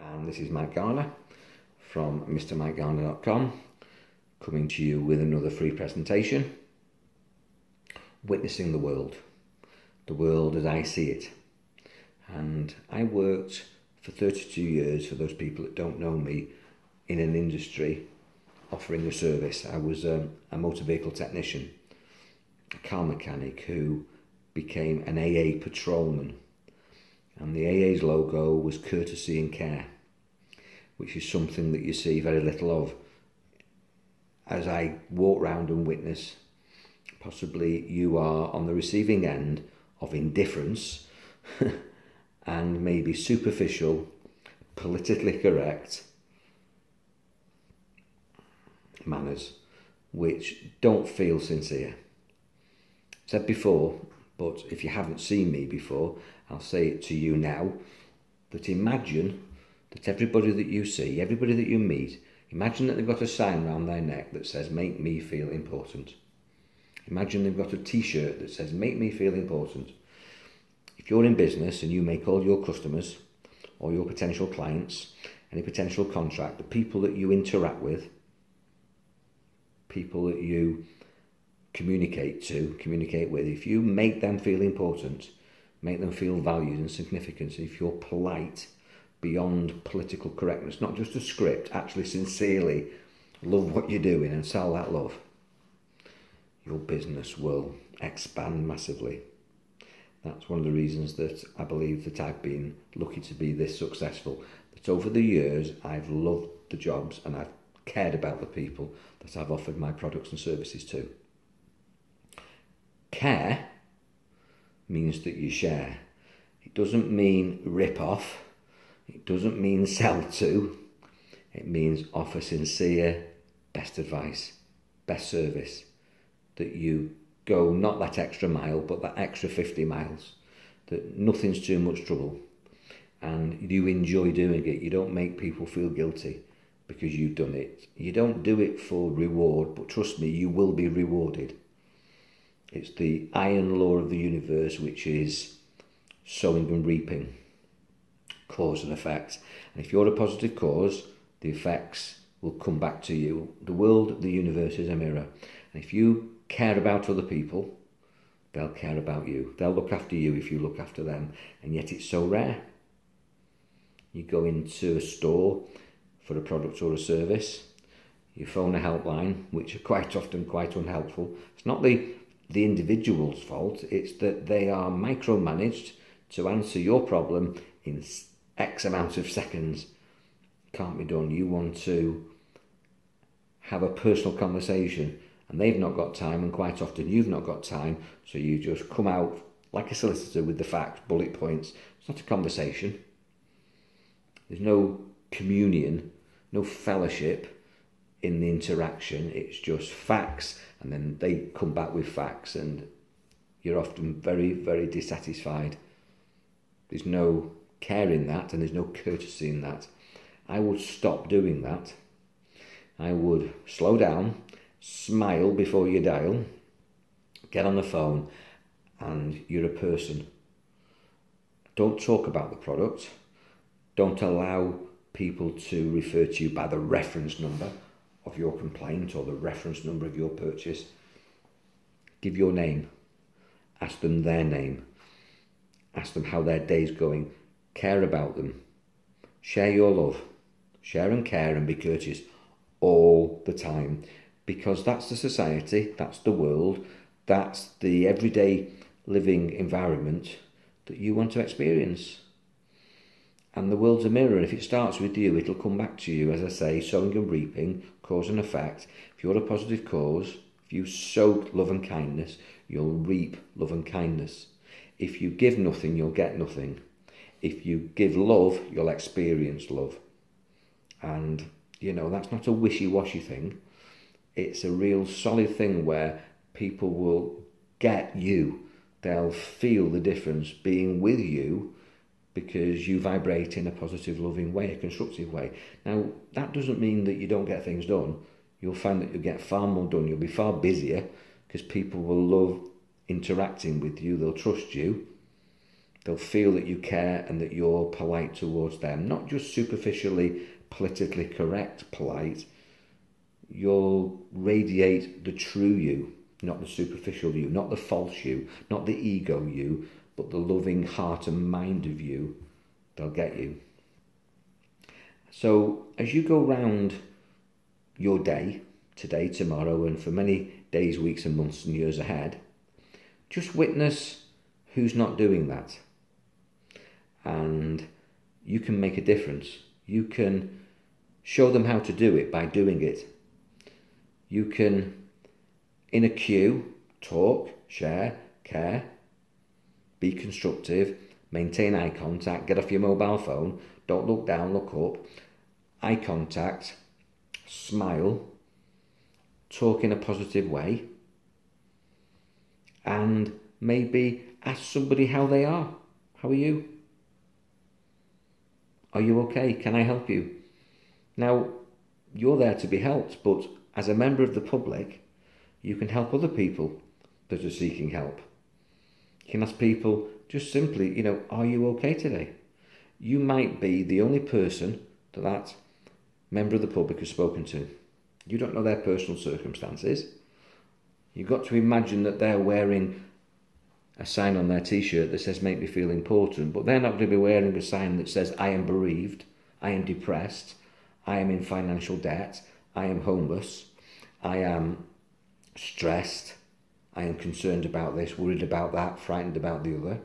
and this is Mike Garner from MrMikeGarner.com coming to you with another free presentation Witnessing the World, the world as I see it. And I worked for 32 years, for those people that don't know me, in an industry offering a service. I was um, a motor vehicle technician, a car mechanic who became an AA patrolman and the AA's logo was courtesy and care, which is something that you see very little of. As I walk round and witness, possibly you are on the receiving end of indifference and maybe superficial, politically correct manners which don't feel sincere. Said before, but if you haven't seen me before, I'll say it to you now, that imagine that everybody that you see, everybody that you meet, imagine that they've got a sign around their neck that says, make me feel important. Imagine they've got a t-shirt that says, make me feel important. If you're in business and you make all your customers or your potential clients, any potential contract, the people that you interact with, people that you communicate to, communicate with, if you make them feel important, make them feel valued and significant. If you're polite beyond political correctness, not just a script, actually sincerely love what you're doing and sell that love, your business will expand massively. That's one of the reasons that I believe that I've been lucky to be this successful. That over the years I've loved the jobs and I've cared about the people that I've offered my products and services to. Care means that you share. It doesn't mean rip off. It doesn't mean sell to. It means offer sincere, best advice, best service. That you go not that extra mile, but that extra 50 miles. That nothing's too much trouble. And you enjoy doing it. You don't make people feel guilty because you've done it. You don't do it for reward, but trust me, you will be rewarded. It's the iron law of the universe, which is sowing and reaping, cause and effect. And if you're a positive cause, the effects will come back to you. The world, the universe is a mirror. And if you care about other people, they'll care about you. They'll look after you if you look after them. And yet it's so rare. You go into a store for a product or a service, you phone a helpline, which are quite often quite unhelpful. It's not the the individual's fault, it's that they are micromanaged to answer your problem in X amount of seconds. Can't be done. You want to have a personal conversation and they've not got time and quite often you've not got time so you just come out like a solicitor with the facts, bullet points. It's not a conversation. There's no communion, no fellowship in the interaction. It's just facts and then they come back with facts and you're often very, very dissatisfied. There's no care in that and there's no courtesy in that. I would stop doing that. I would slow down, smile before you dial, get on the phone, and you're a person. Don't talk about the product. Don't allow people to refer to you by the reference number of your complaint or the reference number of your purchase. Give your name. Ask them their name. Ask them how their day's going. Care about them. Share your love. Share and care and be courteous all the time because that's the society, that's the world, that's the everyday living environment that you want to experience. And the world's a mirror. And if it starts with you, it'll come back to you. As I say, sowing and reaping, cause and effect. If you're a positive cause, if you sow love and kindness, you'll reap love and kindness. If you give nothing, you'll get nothing. If you give love, you'll experience love. And, you know, that's not a wishy-washy thing. It's a real solid thing where people will get you. They'll feel the difference being with you because you vibrate in a positive, loving way, a constructive way. Now, that doesn't mean that you don't get things done. You'll find that you'll get far more done. You'll be far busier because people will love interacting with you. They'll trust you. They'll feel that you care and that you're polite towards them, not just superficially politically correct polite. You'll radiate the true you, not the superficial you, not the false you, not the ego you, but the loving heart and mind of you. They'll get you. So as you go round your day, today, tomorrow, and for many days, weeks, and months and years ahead, just witness who's not doing that. And you can make a difference. You can show them how to do it by doing it. You can, in a queue, talk, share, care, be constructive, maintain eye contact, get off your mobile phone, don't look down, look up, eye contact, smile, talk in a positive way, and maybe ask somebody how they are. How are you? Are you okay? Can I help you? Now, you're there to be helped, but as a member of the public, you can help other people that are seeking help. You can ask people just simply, you know, are you okay today? You might be the only person that that member of the public has spoken to. You don't know their personal circumstances. You've got to imagine that they're wearing a sign on their t-shirt that says make me feel important, but they're not going to be wearing a sign that says I am bereaved, I am depressed, I am in financial debt, I am homeless, I am stressed, I am concerned about this, worried about that, frightened about the other.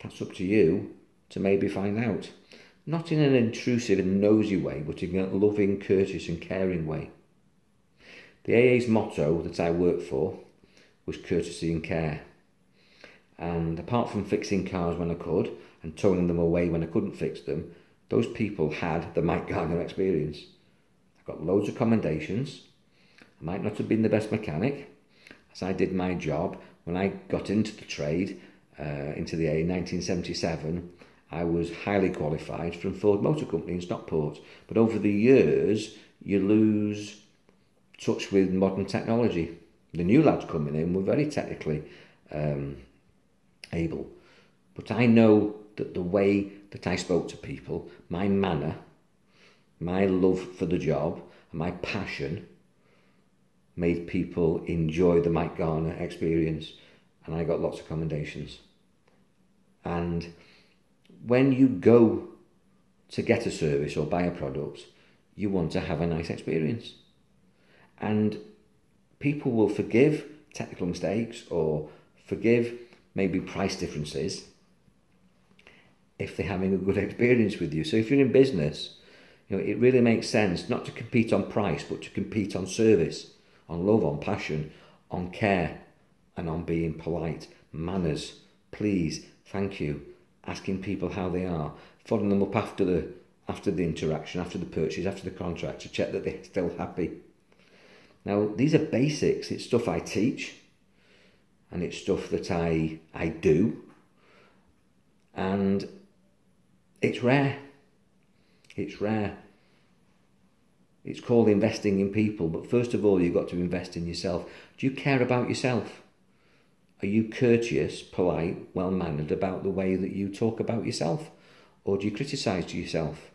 That's up to you to maybe find out. Not in an intrusive and nosy way, but in a loving, courteous and caring way. The AA's motto that I worked for was courtesy and care. And apart from fixing cars when I could and towing them away when I couldn't fix them, those people had the Mike Garner experience. I got loads of commendations. I might not have been the best mechanic, as I did my job when I got into the trade, uh, into the A in 1977. I was highly qualified from Ford Motor Company in Stockport. But over the years, you lose touch with modern technology. The new lads coming in were very technically um, able. But I know that the way that I spoke to people, my manner, my love for the job, my passion made people enjoy the Mike Garner experience. And I got lots of commendations. And when you go to get a service or buy a product, you want to have a nice experience. And people will forgive technical mistakes or forgive maybe price differences if they're having a good experience with you. So if you're in business, you know, it really makes sense not to compete on price, but to compete on service, on love, on passion, on care, and on being polite, manners, please, thank you, asking people how they are, following them up after the after the interaction, after the purchase, after the contract to check that they're still happy. Now, these are basics. It's stuff I teach and it's stuff that I I do. And it's rare. It's rare. It's called investing in people, but first of all, you've got to invest in yourself. Do you care about yourself? Are you courteous, polite, well mannered about the way that you talk about yourself? Or do you criticise yourself?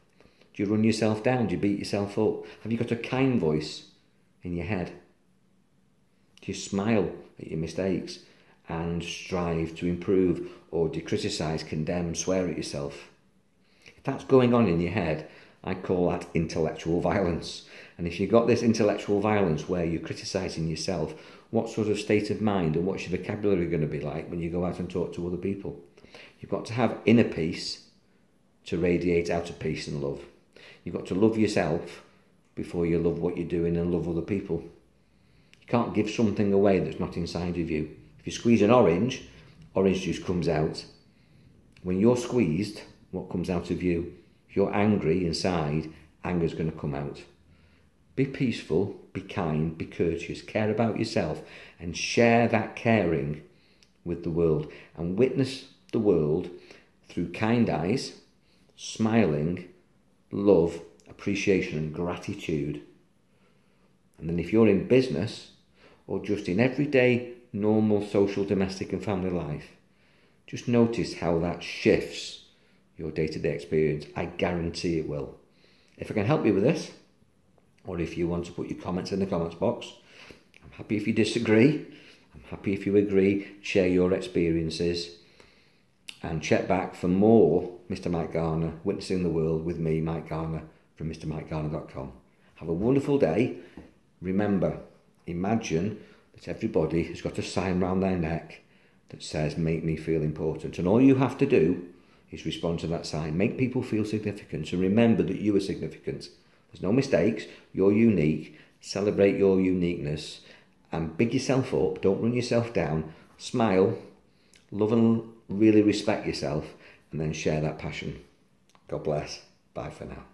Do you run yourself down? Do you beat yourself up? Have you got a kind voice in your head? Do you smile at your mistakes and strive to improve? Or do you criticise, condemn, swear at yourself? If that's going on in your head, I call that intellectual violence. And if you've got this intellectual violence where you're criticising yourself, what sort of state of mind and what's your vocabulary going to be like when you go out and talk to other people? You've got to have inner peace to radiate outer peace and love. You've got to love yourself before you love what you're doing and love other people. You can't give something away that's not inside of you. If you squeeze an orange, orange juice comes out. When you're squeezed, what comes out of you. If you're angry inside, anger's going to come out. Be peaceful, be kind, be courteous, care about yourself, and share that caring with the world and witness the world through kind eyes, smiling, love, appreciation, and gratitude. And then, if you're in business or just in everyday, normal social, domestic, and family life, Just notice how that shifts your day to day experience. I guarantee it will. If I can help you with this, or if you want to put your comments in the comments box, I'm happy if you disagree. I'm happy if you agree. Share your experiences and check back for more Mr. Mike Garner, Witnessing the World with me, Mike Garner, from MrMikeGarner.com. Have a wonderful day. Remember, imagine that everybody has got a sign round their neck that says, Make me feel important. And all you have to do is respond to that sign. Make people feel significant and remember that you are significant. There's no mistakes. You're unique. Celebrate your uniqueness and big yourself up. Don't run yourself down. Smile. Love and really respect yourself and then share that passion. God bless. Bye for now.